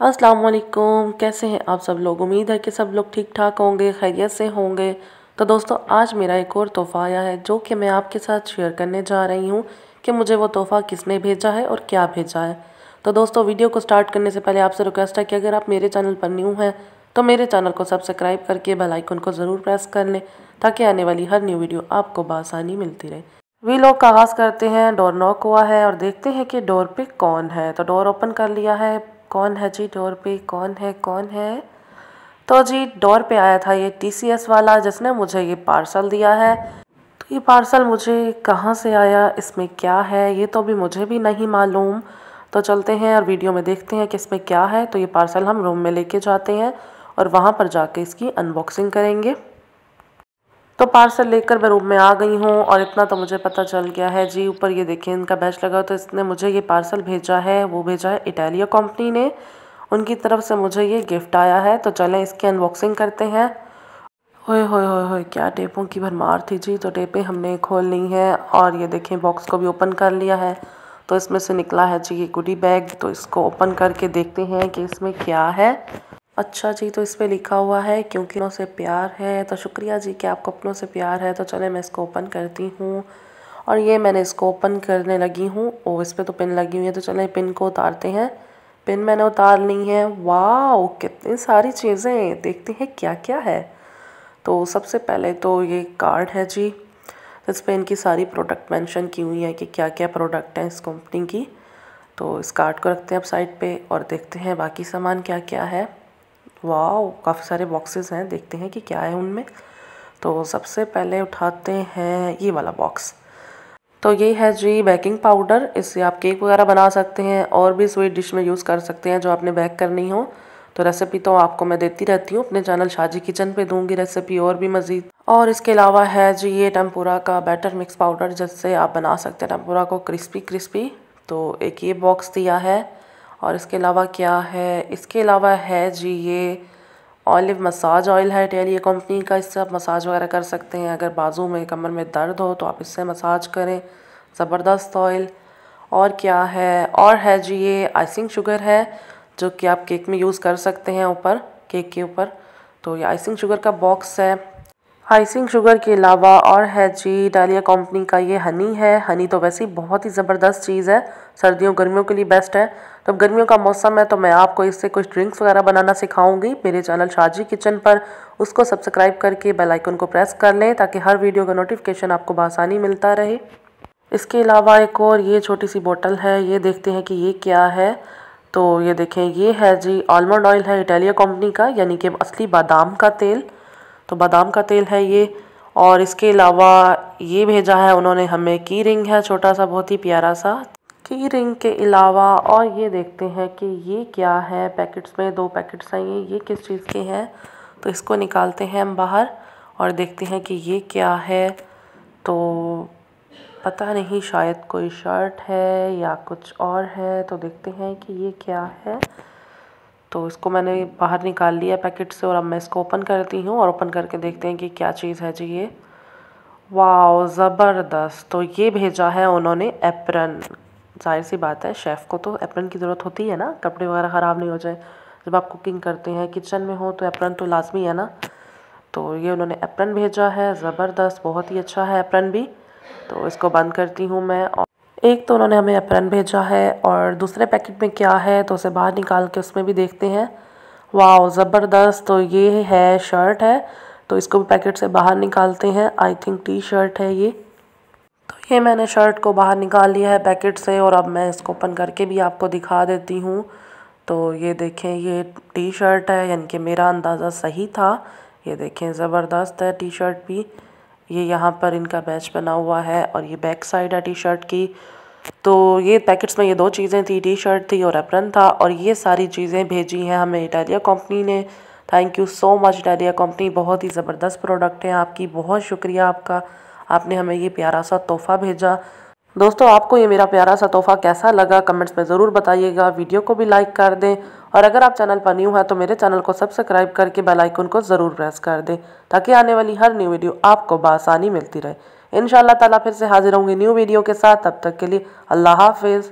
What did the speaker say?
अस्सलाम कैसे हैं आप सब लोग? उम्मीद है कि सब लोग ठीक ठाक होंगे, खैरियत से होंगे। तो दोस्तों, आज मेरा एक और तोहफ़ा आया है, जो कि मैं आपके साथ शेयर करने जा रही हूँ कि मुझे वो तोहफ़ा किसने भेजा है और क्या भेजा है। तो दोस्तों, वीडियो को स्टार्ट करने से पहले आपसे रिक्वेस्ट है कि अगर आप मेरे चैनल पर न्यू हैं तो मेरे चैनल को सब्सक्राइब करके बेल आइकन को ज़रूर प्रेस कर लें, ताकि आने वाली हर न्यू वीडियो आपको बसानी मिलती रहे। वी लोग आगाज़ करते हैं, डोर नॉक हुआ है और देखते हैं कि डोर पे कौन है। तो डोर ओपन कर लिया है। कौन है जी डोर पे? कौन है? कौन है? तो जी, डोर पे आया था ये टीसीएस वाला जिसने मुझे ये पार्सल दिया है। तो ये पार्सल मुझे कहाँ से आया? इसमें क्या है? ये तो अभी मुझे भी नहीं मालूम। तो चलते हैं और वीडियो में देखते हैं कि इसमें क्या है। तो ये पार्सल हम रूम में लेके जाते हैं और वहाँ पर जाके इसकी अनबॉक्सिंग करेंगे। तो पार्सल लेकर मैं रूम में आ गई हूँ और इतना तो मुझे पता चल गया है। जी, ऊपर ये देखें इनका बैच लगा तो इसने मुझे ये पार्सल भेजा है, वो भेजा है इटालिया कंपनी ने। उनकी तरफ़ से मुझे ये गिफ्ट आया है तो चलें इसकी अनबॉक्सिंग करते हैं। होए होए होए होए, क्या टेपों की भरमार थी जी तो टेपें हमने खोल ली हैं और ये देखें बॉक्स को भी ओपन कर लिया है। तो इसमें से निकला है जी ये गुडी बैग तो इसको ओपन करके देखते हैं कि इसमें क्या है। अच्छा जी तो इस पर लिखा हुआ है, क्योंकि अपनों से प्यार है। तो शुक्रिया जी कि आपको अपनों से प्यार है। तो चले, मैं इसको ओपन करती हूँ। और ये मैंने इसको ओपन करने लगी हूँ। ओ इस पर तो पिन लगी हुई है। तो चले, पिन को उतारते हैं। पिन मैंने उतार ली है। वाह कितनी सारी चीज़ें। देखते हैं क्या क्या है। तो सबसे पहले तो ये कार्ड है जी। इस पर इनकी सारी प्रोडक्ट मेंशन की हुई है कि क्या क्या प्रोडक्ट हैं इस कंपनी की। तो इस कार्ड को रखते हैं अब साइड पे और देखते हैं बाकी सामान क्या क्या है। वाह काफ़ी सारे बॉक्सेस हैं, देखते हैं कि क्या है उनमें। तो सबसे पहले उठाते हैं ये वाला बॉक्स तो ये है जी बेकिंग पाउडर इससे आप केक वगैरह बना सकते हैं और भी स्वीट डिश में यूज़ कर सकते हैं जो आपने बेक करनी हो। तो रेसिपी तो आपको मैं देती रहती हूँ, अपने चैनल शाजी किचन पे दूँगी रेसिपी और भी मज़ीद। और इसके अलावा है जी ये टेम्पूरा का बैटर मिक्स पाउडर जिससे आप बना सकते हैं टेम्पूरा को क्रिस्पी क्रिस्पी तो एक ये बॉक्स दिया है। और इसके अलावा क्या है? इसके अलावा है जी ये ऑलिव मसाज ऑयल है टेलिए कंपनी का इससे आप मसाज वगैरह कर सकते हैं। अगर बाजू में, कमर में दर्द हो तो आप इससे मसाज करें। ज़बरदस्त ऑयल और क्या है? और है जी ये आइसिंग शुगर है, जो कि आप केक में यूज़ कर सकते हैं ऊपर केक के ऊपर। तो ये आइसिंग शुगर का बॉक्स है। आइसिंग शुगर के अलावा और है जी डालिया कंपनी का ये हनी है। हनी तो वैसे ही बहुत ही ज़बरदस्त चीज़ है। सर्दियों, गर्मियों के लिए बेस्ट है। तो गर्मियों का मौसम है तो मैं आपको इससे कुछ ड्रिंक्स वगैरह बनाना सिखाऊँगी। मेरे चैनल शाजी किचन पर उसको सब्सक्राइब करके बेल आइकन को प्रेस कर लें ताकि हर वीडियो का नोटिफिकेशन आपको बसानी मिलता रहे। इसके अलावा एक और ये छोटी सी बोतल है। ये देखते हैं कि ये क्या है। तो ये देखें, ये है जी आलमंड ऑयल है इटालिया कंपनी का, यानी कि असली बादाम का तेल। तो बादाम का तेल है ये। और इसके अलावा ये भेजा है उन्होंने हमें की रिंग है, छोटा सा, बहुत ही प्यारा सा। की रिंग के अलावा और ये देखते हैं कि ये क्या है। पैकेट्स में दो पैकेट्स हैं ये ये किस चीज़ के हैं? तो इसको निकालते हैं हम बाहर और देखते हैं कि ये क्या है। तो पता नहीं, शायद कोई शर्ट है या कुछ और है। तो देखते हैं कि ये क्या है। तो इसको मैंने बाहर निकाल लिया पैकेट से और अब मैं इसको ओपन करती हूँ और ओपन करके देखते हैं कि क्या चीज़ है जी ये। वाह ज़बरदस्त। तो ये भेजा है उन्होंने एप्रन ज़ाहिर सी बात है, शेफ़ को तो एप्रन की ज़रूरत होती है ना? कपड़े वगैरह ख़राब नहीं हो जाए। जब आप कुकिंग करते हैं, किचन में हो तो एप्रन तो लाजमी है ना? तो ये उन्होंने एप्रन भेजा है, ज़बरदस्त, बहुत ही अच्छा है एप्रन भी। तो इसको बंद करती हूँ मैं और एक तो उन्होंने हमें एप्रन भेजा है और दूसरे पैकेट में क्या है तो उसे बाहर निकाल के उसमें भी देखते हैं। वाह ज़बरदस्त तो ये है शर्ट है तो इसको भी पैकेट से बाहर निकालते हैं। आई थिंक टी शर्ट है ये। तो ये मैंने शर्ट को बाहर निकाल लिया है पैकेट से और अब मैं इसको ओपन करके भी आपको दिखा देती हूँ। तो ये देखें, ये टी शर्ट है, यानी कि मेरा अंदाज़ा सही था। ये देखें, ज़बरदस्त है टी शर्ट भी। ये यहाँ पर इनका बैच बना हुआ है और ये बैक साइड है टी शर्ट की। तो ये पैकेट्स में ये दो चीज़ें थी टी शर्ट थी और एप्रन था और ये सारी चीज़ें भेजी हैं हमें इटालिया कंपनी ने। Thank you so much Italia company, बहुत ही ज़बरदस्त प्रोडक्ट है आपकी, बहुत शुक्रिया आपका। आपने हमें ये प्यारा सा तोहफ़ा भेजा। दोस्तों, आपको ये मेरा प्यारा सा तोहफ़ा कैसा लगा? कमेंट्स में ज़रूर बताइएगा। वीडियो को भी लाइक कर दें। और अगर आप चैनल पर न्यू हैं तो मेरे चैनल को सब्सक्राइब करके बेल आइकन को ज़रूर प्रेस कर दें, ताकि आने वाली हर न्यू वीडियो आपको बसानी मिलती रहे। इन ताला फिर से हाजिर होंगे न्यू वीडियो के साथ। तब तक के लिए अल्लाह हाफिज़।